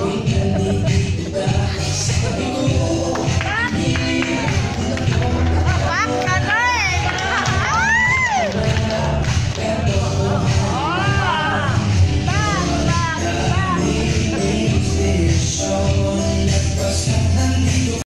Okay.